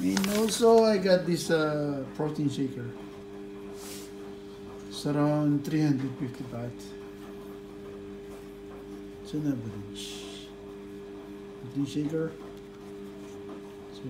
And also, I got this uh, protein shaker. It's around 350 baht. It's an average. Protein shaker. So